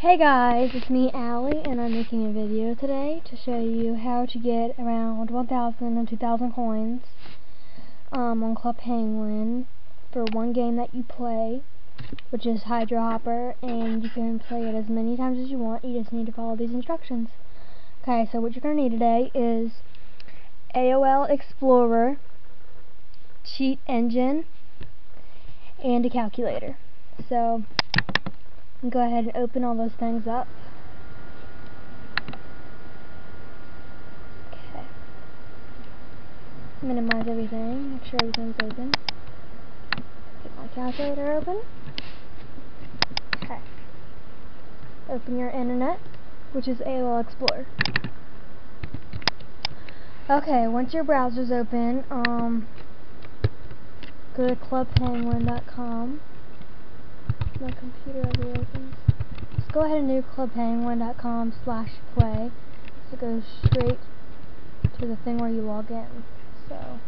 Hey guys, it's me Allie and I'm making a video today to show you how to get around 1,000 and 2,000 coins um, on Club Penguin for one game that you play, which is Hydro Hopper, and you can play it as many times as you want, you just need to follow these instructions. Okay, so what you're going to need today is AOL Explorer, Cheat Engine, and a calculator. So, go ahead and open all those things up. Okay. Minimize everything, make sure everything's open. Get my calculator open. Okay. Open your internet, which is AOL Explorer. Okay, once your browser's open, um, go to clubpenguin.com my computer ever opens. Just go ahead and do clubpenguin.com slash play. So it goes straight to the thing where you log in. So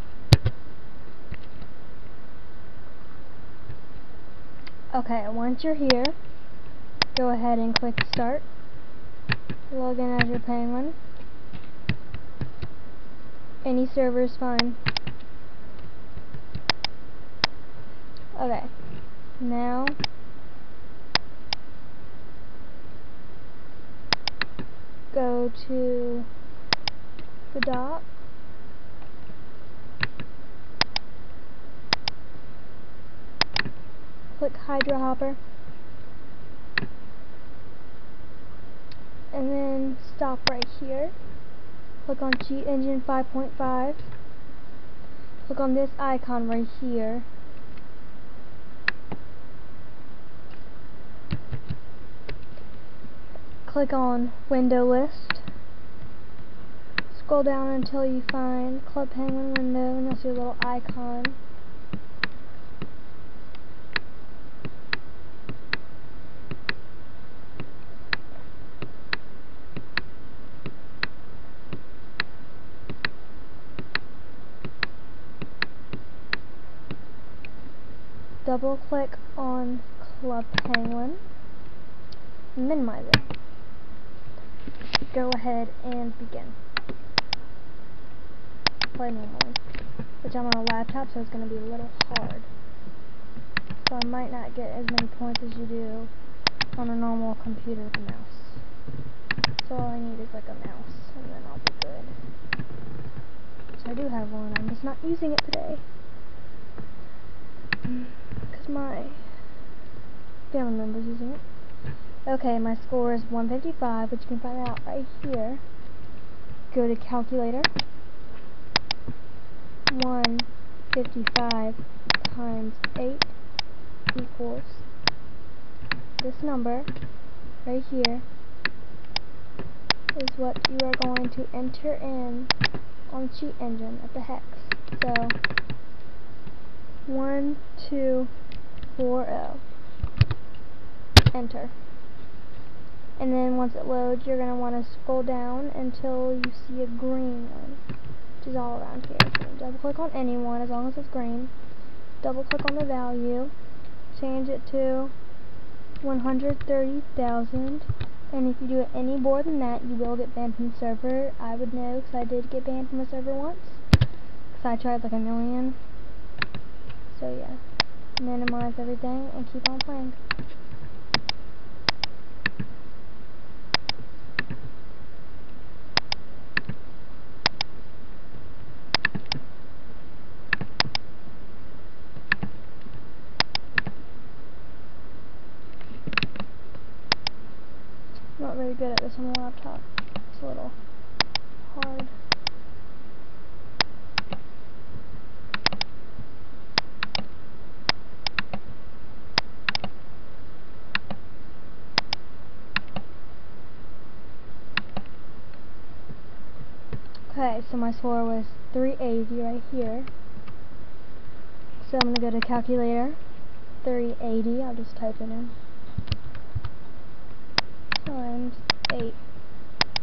Okay, once you're here, go ahead and click start. Log in as your penguin. Any server is fine. Okay. Now go to the dock. Click Hydro Hopper. And then stop right here. Click on Cheat Engine 5.5 click on this icon right here click on window list. Scroll down until you find Club Penguin window and you'll see a little icon. Double click on Club Penguin. Minimize it go ahead and begin. Play normally. Which I'm on a laptop, so it's going to be a little hard. So I might not get as many points as you do on a normal computer with a mouse. So all I need is like a mouse, and then I'll be good. So I do have one, I'm just not using it today. Mm, because my family member's using it. Okay, my score is 155, which you can find out right here. Go to calculator. 155 times 8 equals this number right here is what you are going to enter in on Cheat Engine at the hex. So, 1240. Enter and then once it loads you're going to want to scroll down until you see a green one which is all around here. So double click on any one as long as it's green. Double click on the value. Change it to 130,000 and if you do it any more than that you will get banned from the server. I would know because I did get banned from the server once because I tried like a million. So yeah. Minimize everything and keep on playing not very good at this on the laptop. It's a little hard. Okay, so my score was 380 right here. So I'm going to go to calculator, 380, I'll just type it in times 8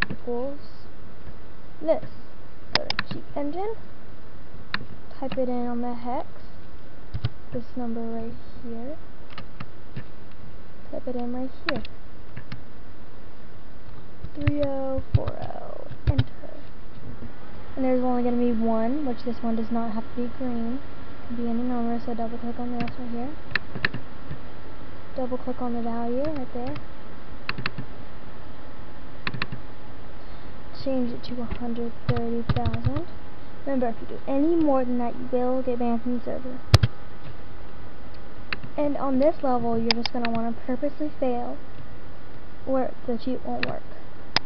equals this. Go to Cheat Engine, type it in on the hex, this number right here, type it in right here. 3040. Enter. And there's only going to be one, which this one does not have to be green. It can be any number, so double click on this right here. Double click on the value right there. Change it to 130,000. Remember, if you do any more than that, you will get banned from the server. And on this level, you're just going to want to purposely fail or the cheat won't work.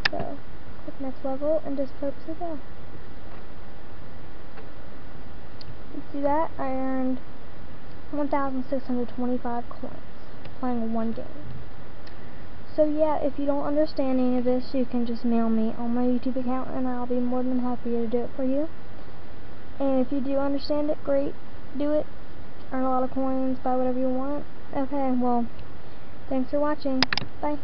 So, click next level and just purposely fail. See that? I earned 1,625 coins playing one game. So yeah, if you don't understand any of this, you can just mail me on my YouTube account and I'll be more than happy to do it for you. And if you do understand it, great, do it. Earn a lot of coins, buy whatever you want. Okay, well, thanks for watching. Bye.